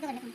这个没什么